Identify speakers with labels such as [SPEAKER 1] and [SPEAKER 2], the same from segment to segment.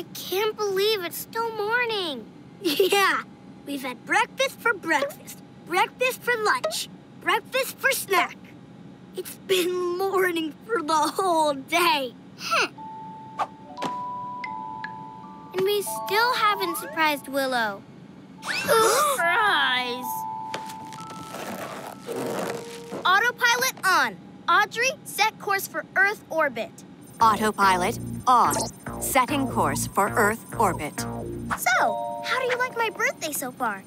[SPEAKER 1] I can't believe it's still morning.
[SPEAKER 2] Yeah, we've had breakfast for breakfast, breakfast for lunch, breakfast for snack. It's been morning for the whole day.
[SPEAKER 1] Hmm. And we still haven't surprised Willow.
[SPEAKER 3] Surprise! Autopilot on. Audrey, set course for Earth orbit.
[SPEAKER 4] Autopilot on. Setting course for Earth orbit.
[SPEAKER 3] So, how do you like my birthday so far?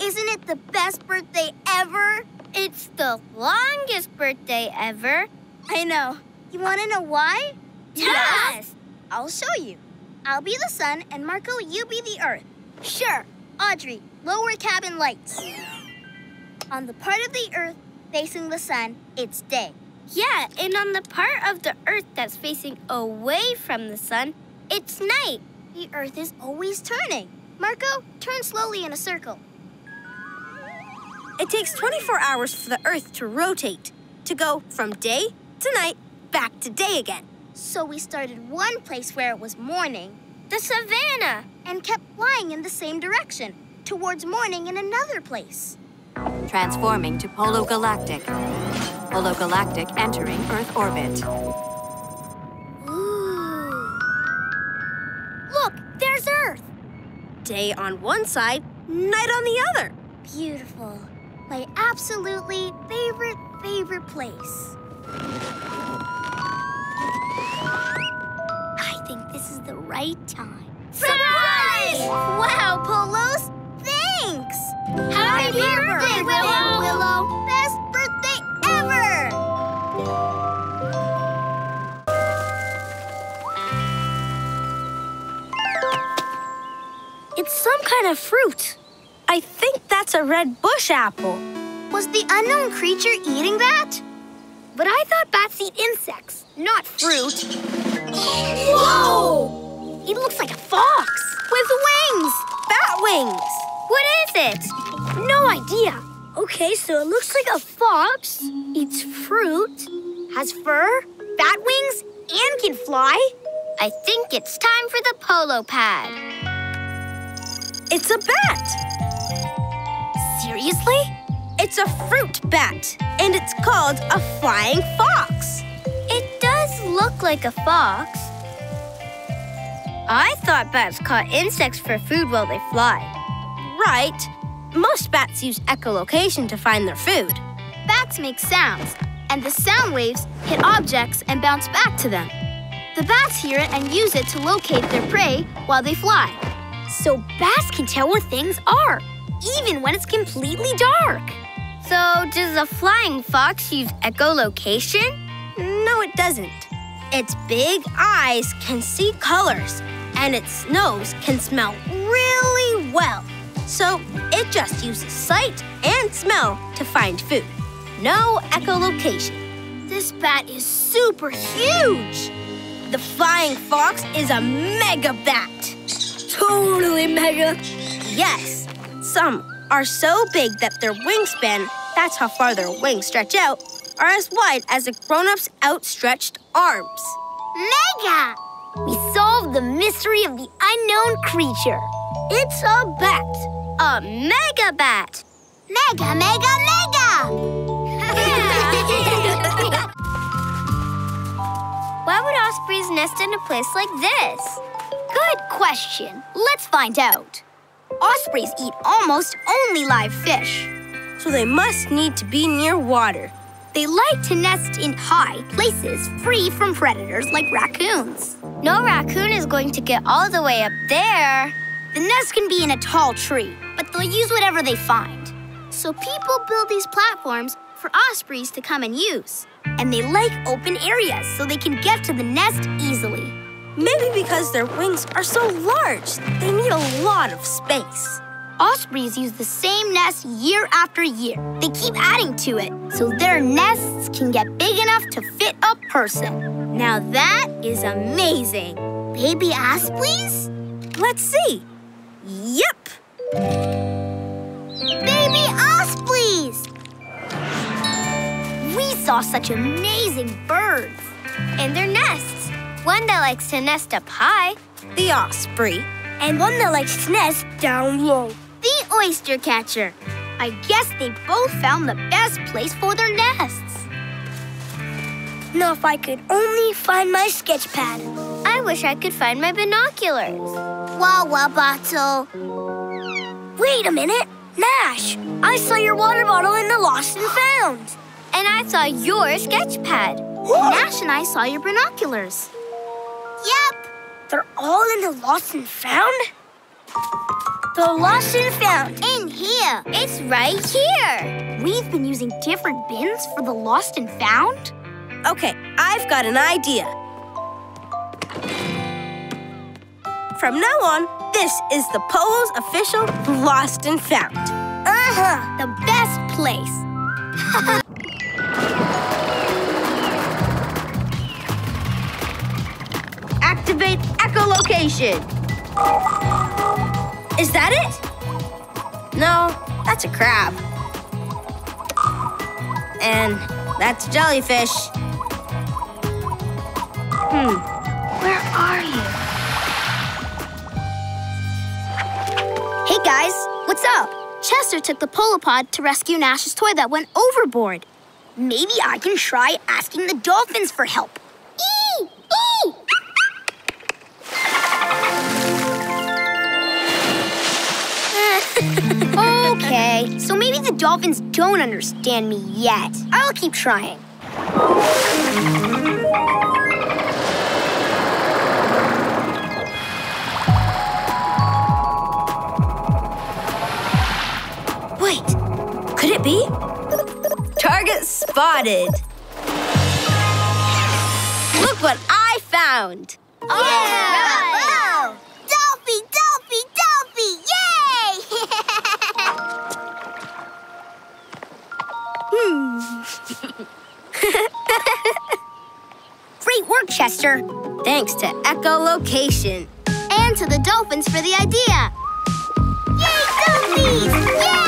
[SPEAKER 3] Isn't it the best birthday ever?
[SPEAKER 1] It's the longest birthday ever.
[SPEAKER 3] I know. You want to know why?
[SPEAKER 1] Yes!
[SPEAKER 3] I'll show you. I'll be the sun, and Marco, you be the earth. Sure. Audrey, lower cabin lights. On the part of the earth facing the sun, it's day.
[SPEAKER 1] Yeah, and on the part of the earth that's facing away from the sun, it's night.
[SPEAKER 3] The earth is always turning. Marco, turn slowly in a circle.
[SPEAKER 5] It takes 24 hours for the earth to rotate, to go from day to night, back to day again.
[SPEAKER 3] So we started one place where it was morning,
[SPEAKER 1] The savannah.
[SPEAKER 3] and kept flying in the same direction, towards morning in another place.
[SPEAKER 4] Transforming to Polo Galactic. Galactic entering Earth orbit.
[SPEAKER 3] Ooh. Look, there's Earth.
[SPEAKER 5] Day on one side, night on the other.
[SPEAKER 3] Beautiful. My absolutely favorite, favorite place. I think this is the right time.
[SPEAKER 1] Surprise!
[SPEAKER 3] Wow, Polos!
[SPEAKER 2] Of fruit.
[SPEAKER 5] I think that's a red bush apple.
[SPEAKER 3] Was the unknown creature eating that?
[SPEAKER 2] But I thought bats eat insects, not fruit.
[SPEAKER 3] Whoa!
[SPEAKER 2] It looks like a fox.
[SPEAKER 3] With wings!
[SPEAKER 5] Bat wings.
[SPEAKER 1] What is it?
[SPEAKER 2] No idea. Okay, so it looks like a fox, eats fruit, has fur, bat wings, and can fly.
[SPEAKER 1] I think it's time for the polo pad.
[SPEAKER 5] It's a bat.
[SPEAKER 2] Seriously?
[SPEAKER 5] It's a fruit bat, and it's called a flying fox.
[SPEAKER 1] It does look like a fox. I thought bats caught insects for food while they fly.
[SPEAKER 5] Right. Most bats use echolocation to find their food.
[SPEAKER 3] Bats make sounds, and the sound waves hit objects and bounce back to them. The bats hear it and use it to locate their prey while they fly.
[SPEAKER 2] So bats can tell where things are, even when it's completely dark.
[SPEAKER 1] So, does a flying fox use echolocation?
[SPEAKER 5] No, it doesn't. Its big eyes can see colors, and its nose can smell really well. So it just uses sight and smell to find food. No echolocation.
[SPEAKER 3] This bat is super huge.
[SPEAKER 5] The flying fox is a mega bat.
[SPEAKER 2] Totally mega.
[SPEAKER 5] Yes, some are so big that their wingspan, that's how far their wings stretch out, are as wide as a grown-up's outstretched arms.
[SPEAKER 3] Mega!
[SPEAKER 2] We solved the mystery of the unknown creature. It's a bat.
[SPEAKER 1] A mega bat.
[SPEAKER 3] Mega, mega, mega!
[SPEAKER 1] Why would ospreys nest in a place like this?
[SPEAKER 2] Good question. Let's find out. Ospreys eat almost only live fish.
[SPEAKER 5] So they must need to be near water.
[SPEAKER 2] They like to nest in high places free from predators like raccoons.
[SPEAKER 1] No raccoon is going to get all the way up there.
[SPEAKER 2] The nest can be in a tall tree, but they'll use whatever they find.
[SPEAKER 3] so people build these platforms for ospreys to come and use.
[SPEAKER 2] And they like open areas so they can get to the nest easily.
[SPEAKER 5] Maybe because their wings are so large, they need a lot of space.
[SPEAKER 2] Ospreys use the same nest year after year. They keep adding to it, so their nests can get big enough to fit a person. Now that is amazing.
[SPEAKER 3] Baby ospreys?
[SPEAKER 5] Let's see. Yep.
[SPEAKER 3] Baby ospreys!
[SPEAKER 2] We saw such amazing birds.
[SPEAKER 1] In their nests. One that likes to nest up high
[SPEAKER 5] The osprey.
[SPEAKER 1] And one that likes to nest down low.
[SPEAKER 2] The oyster catcher. I guess they both found the best place for their nests.
[SPEAKER 1] Now, if I could only find my sketch pad.
[SPEAKER 3] I wish I could find my binoculars.
[SPEAKER 2] Wawa bottle.
[SPEAKER 1] Wait a minute. Nash, I saw your water bottle in the lost and found.
[SPEAKER 3] And I saw your sketch pad.
[SPEAKER 2] Nash and I saw your binoculars.
[SPEAKER 3] Yep.
[SPEAKER 1] They're all in the lost and found? The lost and found.
[SPEAKER 3] In here. It's right here.
[SPEAKER 2] We've been using different bins for the lost and found?
[SPEAKER 5] Okay, I've got an idea. From now on, this is the Polo's official Lost and Found.
[SPEAKER 1] Uh-huh, the best place.
[SPEAKER 5] echolocation. Is that it? No, that's a crab. And that's a jellyfish. Hmm,
[SPEAKER 1] Where are you?
[SPEAKER 2] Hey guys, what's up? Chester took the polopod to rescue Nash's toy that went overboard. Maybe I can try asking the dolphins for help. Okay, so maybe the dolphins don't understand me yet. I'll keep trying.
[SPEAKER 5] wait. Could it be? Target spotted. Look what I found.
[SPEAKER 3] Yeah!
[SPEAKER 2] Chester.
[SPEAKER 5] Thanks to echolocation.
[SPEAKER 2] And to the dolphins for the idea.
[SPEAKER 3] Yay, Dolphies! Yay!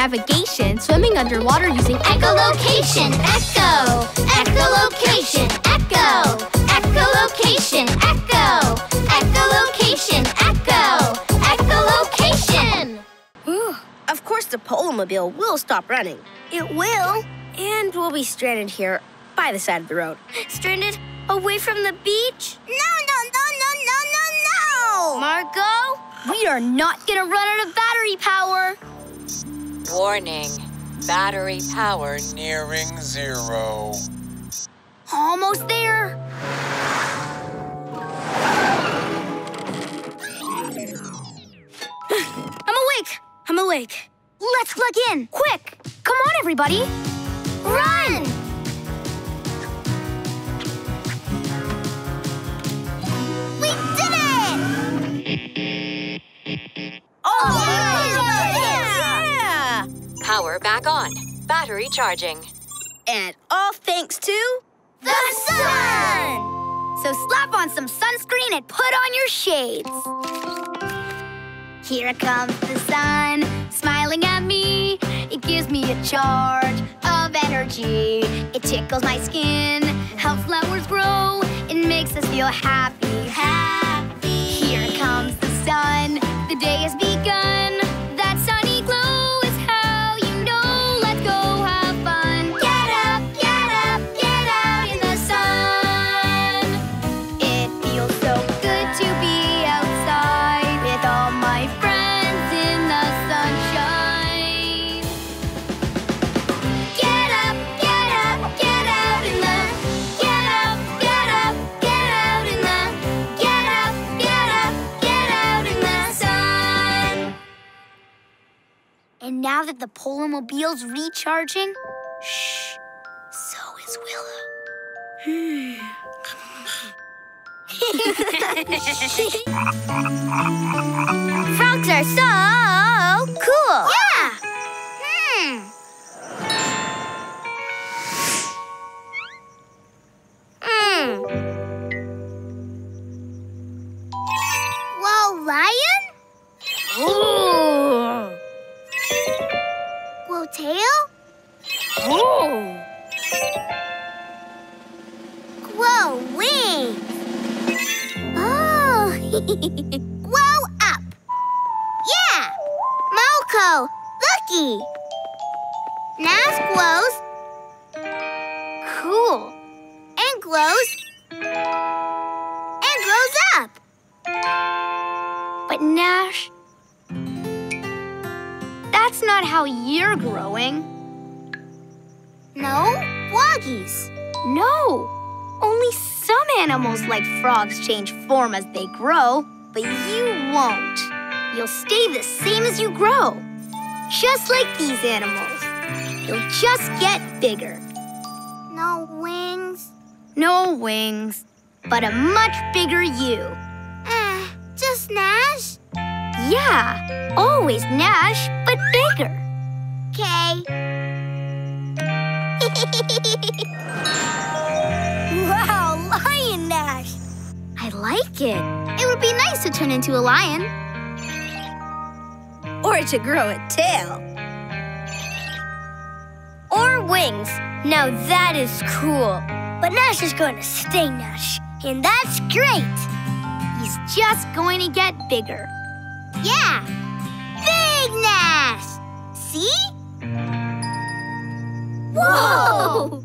[SPEAKER 6] Navigation, swimming underwater using
[SPEAKER 2] Echolocation, echo, echolocation, echo, echolocation, echo, echolocation, echo, echolocation.
[SPEAKER 5] Of course, the Polomobile will stop running.
[SPEAKER 1] It will.
[SPEAKER 5] And we'll be stranded here by the side of the road.
[SPEAKER 1] Stranded away from the beach?
[SPEAKER 3] No, no, no, no, no, no, no!
[SPEAKER 1] Margot?
[SPEAKER 2] We are not gonna run out of battery power.
[SPEAKER 7] Warning. Battery power nearing zero.
[SPEAKER 2] Almost there.
[SPEAKER 1] I'm awake. I'm awake.
[SPEAKER 2] Let's plug in, quick. Come on, everybody. Run!
[SPEAKER 3] We did it!
[SPEAKER 5] Oh,
[SPEAKER 1] yeah!
[SPEAKER 7] Power back on. Battery charging.
[SPEAKER 5] And all thanks to
[SPEAKER 2] The sun! So slap on some sunscreen and put on your shades. Here comes the sun, smiling at me. It gives me a charge of energy. It tickles my skin, helps flowers grow. It makes us feel happy, happy. Here comes the sun, the day has begun. That the Polomobile's recharging, shh, so is Willow.
[SPEAKER 1] Frogs are so
[SPEAKER 3] Glows. And glows up.
[SPEAKER 2] But Nash, that's not how you're growing.
[SPEAKER 3] No? Woggies.
[SPEAKER 2] No. Only some animals like frogs change form as they grow, but you won't. You'll stay the same as you grow. Just like these animals. You'll just get bigger.
[SPEAKER 3] No wings.
[SPEAKER 2] No wings, but a much bigger you.
[SPEAKER 3] Eh, just Nash?
[SPEAKER 2] Yeah, always Nash, but bigger.
[SPEAKER 3] Okay.
[SPEAKER 5] Wow, Lion Nash!
[SPEAKER 2] I like it. It would be nice to turn into a lion.
[SPEAKER 5] Or to grow a tail.
[SPEAKER 1] Or wings. Now that is cool.
[SPEAKER 3] But Nash is going to stay Nash, and that's great.
[SPEAKER 2] He's just going to get bigger.
[SPEAKER 3] Yeah. Big Nash. See? Whoa!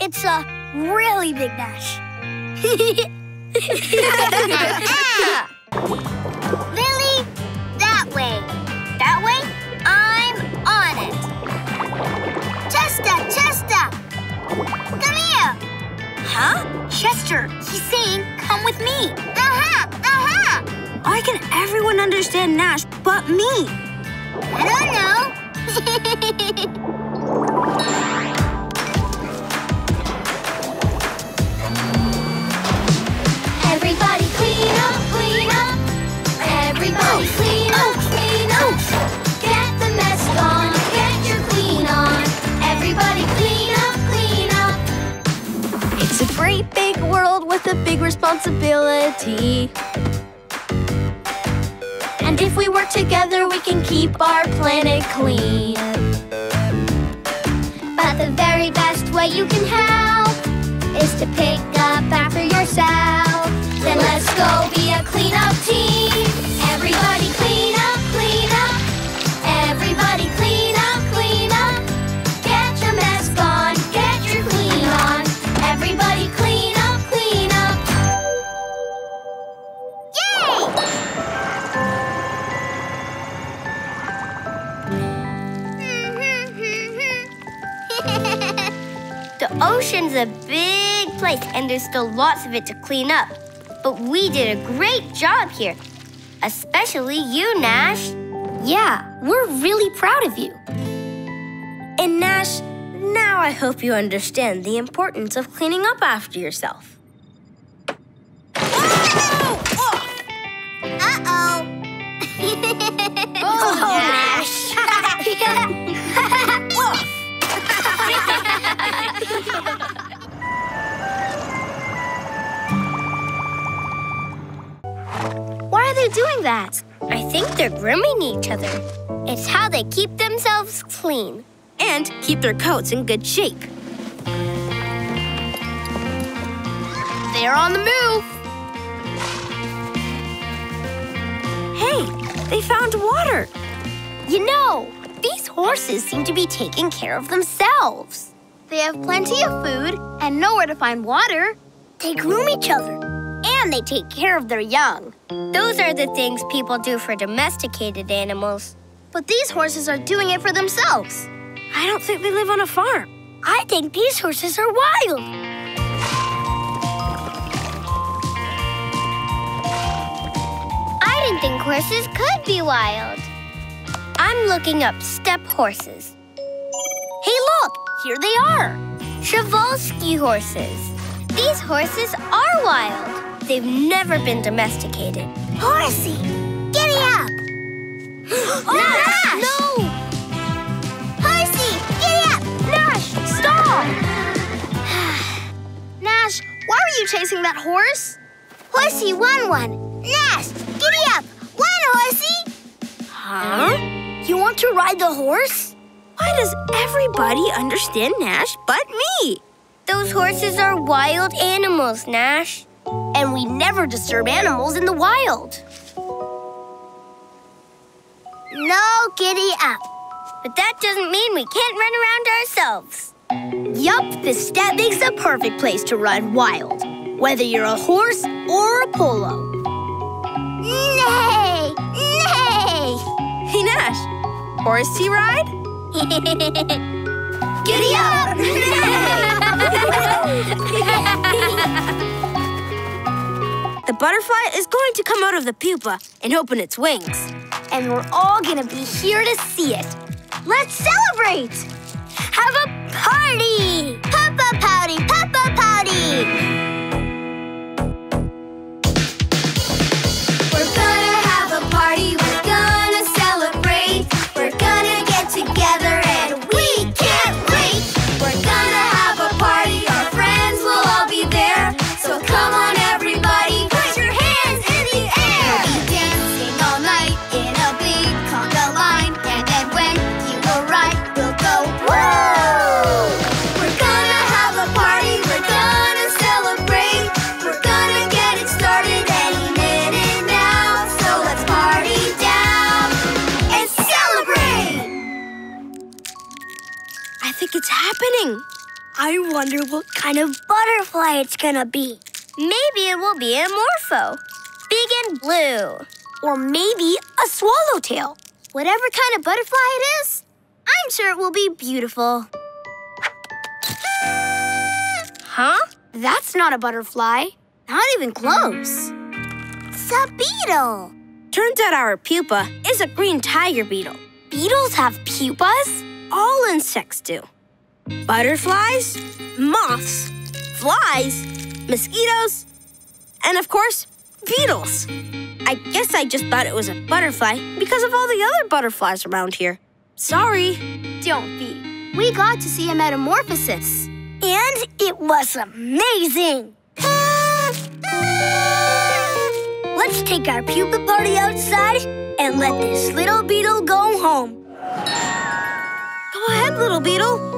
[SPEAKER 3] It's a really big Nash. Ah!
[SPEAKER 5] Huh?
[SPEAKER 2] Chester, he's saying, come with me.
[SPEAKER 3] Uh-huh, uh-huh.
[SPEAKER 5] Why can everyone understand Nash but me?
[SPEAKER 3] I don't know.
[SPEAKER 2] Everybody clean up, clean up. Everybody clean up, with a big responsibility. And if we work together, we can keep our planet clean. But the very best way you can help is to pick up after yourself. Then let's go be a cleanup team. Everybody clean
[SPEAKER 1] a big place and there's still lots of it to clean up. But we did a great job here. Especially you, Nash.
[SPEAKER 2] Yeah, we're really proud of you.
[SPEAKER 5] And Nash, now I hope you understand the importance of cleaning up after yourself. Oh!
[SPEAKER 3] Uh-oh.
[SPEAKER 5] Oh, Nash!
[SPEAKER 2] Why they doing that?
[SPEAKER 1] I think they're grooming each other. It's how they keep themselves clean.
[SPEAKER 5] and keep their coats in good shape.
[SPEAKER 2] They're on the move.
[SPEAKER 5] Hey, they found water.
[SPEAKER 2] You know, these horses seem to be taking care of themselves. They have plenty of food and nowhere to find water.
[SPEAKER 3] They groom each other.
[SPEAKER 2] And they take care of their young.
[SPEAKER 1] Those are the things people do for domesticated animals.
[SPEAKER 2] But these horses are doing it for themselves.
[SPEAKER 5] I don't think they live on a farm.
[SPEAKER 3] I think these horses are wild.
[SPEAKER 1] I didn't think horses could be wild. I'm looking up steppe horses.
[SPEAKER 2] Hey, look, here they are.
[SPEAKER 1] Przewalski horses. These horses are wild. They've never been domesticated.
[SPEAKER 3] Horsey, giddy up. Nash!
[SPEAKER 1] No!
[SPEAKER 3] Horsey, giddy up.
[SPEAKER 2] Nash, stop! Nash, why were you chasing that horse?
[SPEAKER 3] Horsey, won one. Nash, giddy up. One, Horsey.
[SPEAKER 5] Huh?
[SPEAKER 2] You want to ride the horse?
[SPEAKER 5] Why does everybody understand Nash but me?
[SPEAKER 1] Those horses are wild animals, Nash.
[SPEAKER 5] And we never disturb animals in the wild.
[SPEAKER 2] No giddy up.
[SPEAKER 1] But that doesn't mean we can't run around ourselves.
[SPEAKER 5] Yup, the steppe makes a perfect place to run wild. Whether you're a horse or a polo.
[SPEAKER 2] Nay! Nay!
[SPEAKER 5] Hey, Nash, horsey ride?
[SPEAKER 2] Giddy up!
[SPEAKER 5] The butterfly is going to come out of the pupa and open its wings. And we're all gonna be here to see it. Let's celebrate!
[SPEAKER 2] Have a party! Papa pouty, Papa pouty!
[SPEAKER 5] Think it's happening. I wonder what kind of butterfly it's gonna be.
[SPEAKER 1] Maybe it will be a morpho. Big and blue.
[SPEAKER 5] Or maybe a swallowtail. Whatever kind of butterfly it is, I'm sure it will be beautiful. Huh? That's not a butterfly. Not even close.
[SPEAKER 2] It's a beetle!
[SPEAKER 5] Turns out our pupa is a green tiger beetle. Beetles have pupas? All insects do. Butterflies, moths, flies, mosquitoes, and of course, beetles. I guess I just thought it was a butterfly because of all the other butterflies around here. Sorry.
[SPEAKER 2] Don't be. We got to see a metamorphosis.
[SPEAKER 5] And it was amazing. Let's take our pupa party outside and let this little beetle go home. Go ahead, little beetle.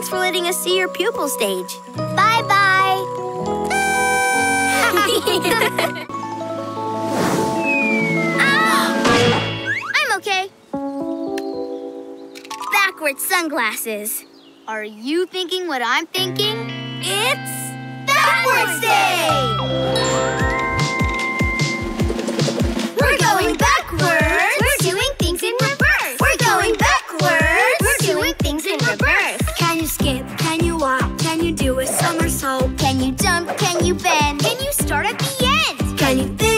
[SPEAKER 5] Thanks for letting us see your pupal stage.
[SPEAKER 2] Bye bye. I'm okay. Backwards sunglasses. Are you thinking what I'm thinking? It's Backwards Day!
[SPEAKER 5] You
[SPEAKER 2] bend? Can you start at the end?
[SPEAKER 5] Can you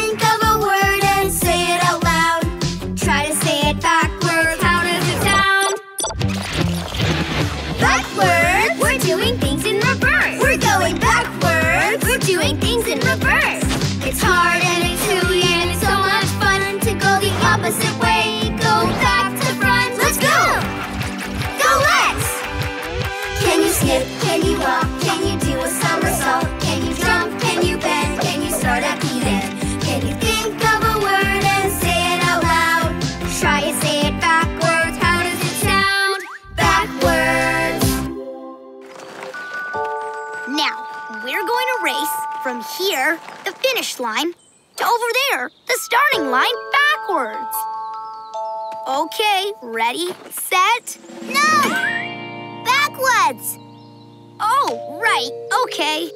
[SPEAKER 5] here, the finish line, to over there, the starting line, backwards. Okay, ready, set,
[SPEAKER 2] No! Backwards.
[SPEAKER 5] Oh, right, okay.